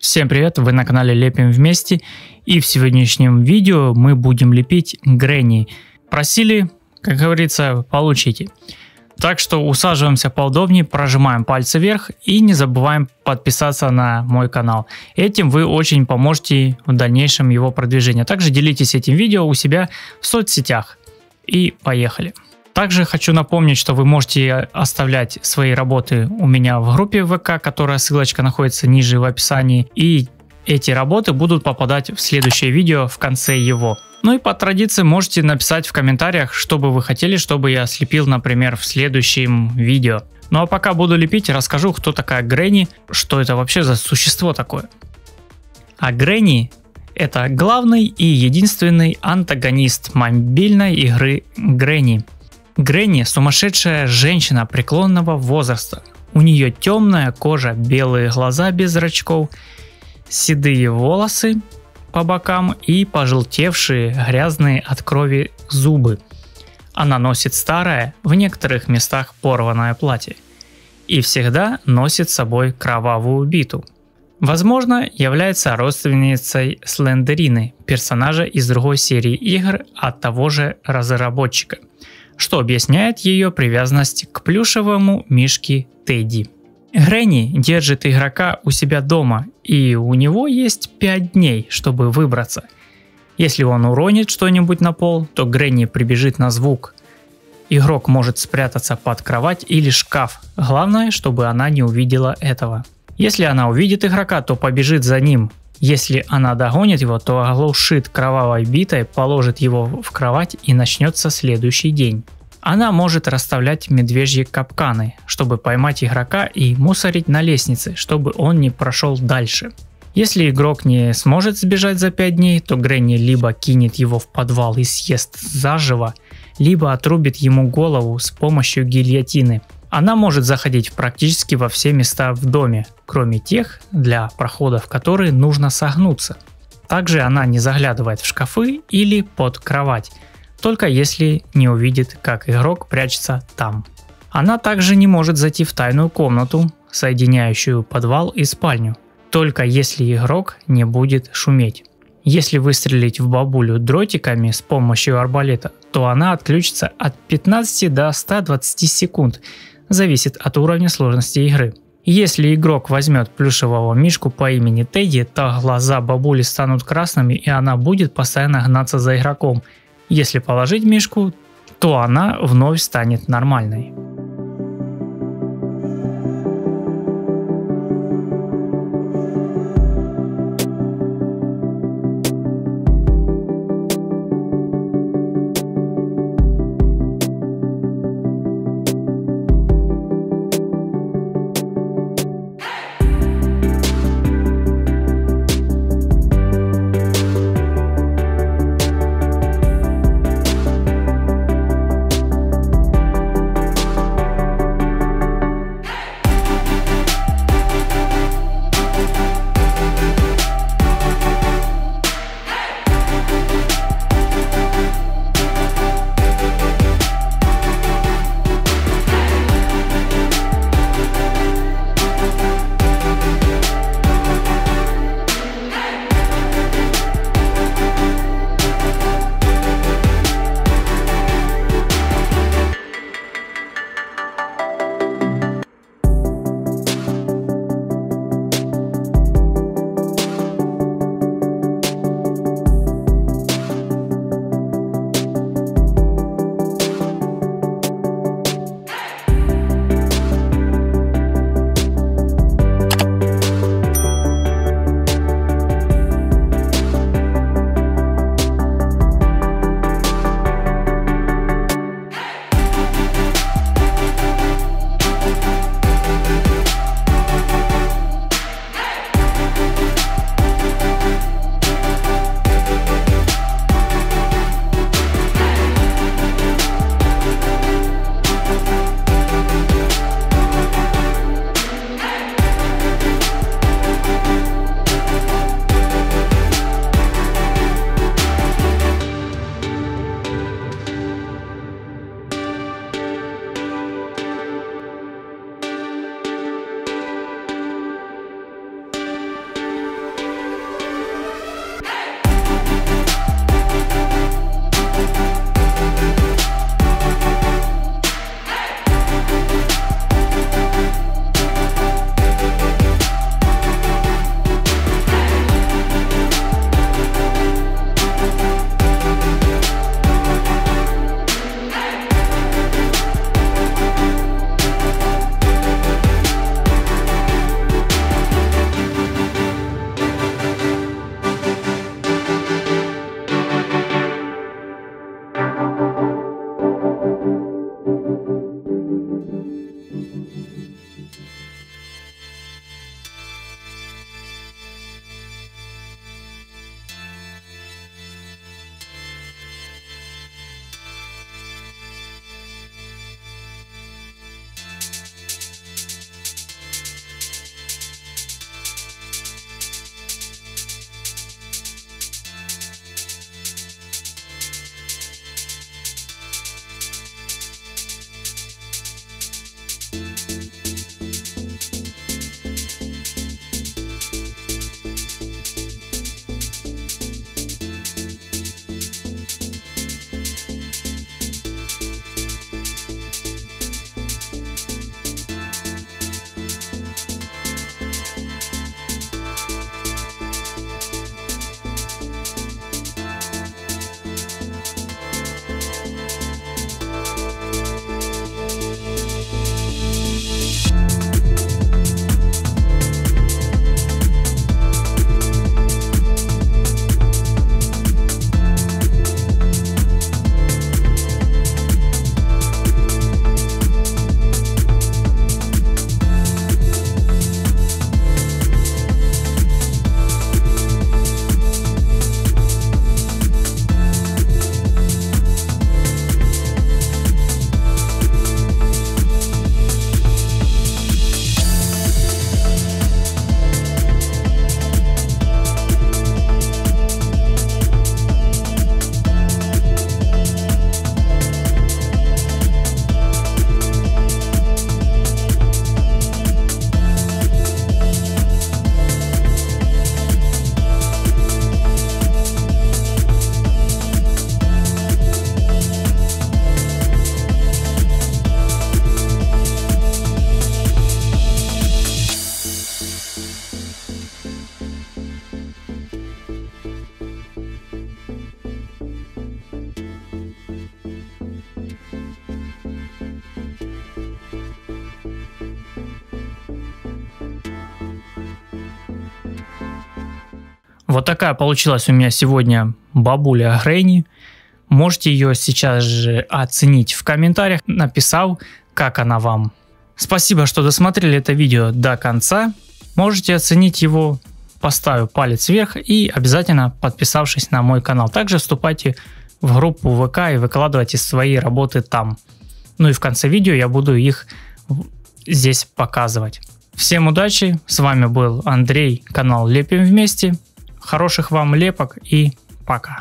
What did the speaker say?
Всем привет, вы на канале Лепим Вместе и в сегодняшнем видео мы будем лепить Гренни. Просили, как говорится, получите. Так что усаживаемся поудобнее, прожимаем пальцы вверх и не забываем подписаться на мой канал. Этим вы очень поможете в дальнейшем его продвижению. Также делитесь этим видео у себя в соцсетях. И поехали. Также хочу напомнить, что вы можете оставлять свои работы у меня в группе ВК, которая ссылочка находится ниже в описании. И эти работы будут попадать в следующее видео в конце его. Ну и по традиции можете написать в комментариях, что бы вы хотели, чтобы я слепил, например, в следующем видео. Ну а пока буду лепить, расскажу, кто такая Гренни, что это вообще за существо такое. А Гренни это главный и единственный антагонист мобильной игры Гренни. Гренни – сумасшедшая женщина преклонного возраста. У нее темная кожа, белые глаза без зрачков, седые волосы по бокам и пожелтевшие, грязные от крови зубы. Она носит старое, в некоторых местах порванное платье. И всегда носит с собой кровавую биту. Возможно, является родственницей Слендерины, персонажа из другой серии игр от того же разработчика – что объясняет ее привязанность к плюшевому мишке Тедди. Гренни держит игрока у себя дома, и у него есть 5 дней, чтобы выбраться. Если он уронит что-нибудь на пол, то Гренни прибежит на звук. Игрок может спрятаться под кровать или шкаф, главное, чтобы она не увидела этого. Если она увидит игрока, то побежит за ним, если она догонит его, то оглушит кровавой битой, положит его в кровать и начнется следующий день. Она может расставлять медвежьи капканы, чтобы поймать игрока и мусорить на лестнице, чтобы он не прошел дальше. Если игрок не сможет сбежать за 5 дней, то Гренни либо кинет его в подвал и съест заживо, либо отрубит ему голову с помощью гильотины – она может заходить практически во все места в доме, кроме тех, для проходов которые нужно согнуться. Также она не заглядывает в шкафы или под кровать, только если не увидит, как игрок прячется там. Она также не может зайти в тайную комнату, соединяющую подвал и спальню, только если игрок не будет шуметь. Если выстрелить в бабулю дротиками с помощью арбалета, то она отключится от 15 до 120 секунд, зависит от уровня сложности игры. Если игрок возьмет плюшевого мишку по имени Тедди, то глаза бабули станут красными и она будет постоянно гнаться за игроком. Если положить мишку, то она вновь станет нормальной. Вот такая получилась у меня сегодня бабуля Грейни. Можете ее сейчас же оценить в комментариях, написал, как она вам. Спасибо, что досмотрели это видео до конца. Можете оценить его, поставив палец вверх и обязательно подписавшись на мой канал. Также вступайте в группу ВК и выкладывайте свои работы там. Ну и в конце видео я буду их здесь показывать. Всем удачи, с вами был Андрей, канал Лепим Вместе. Хороших вам лепок и пока.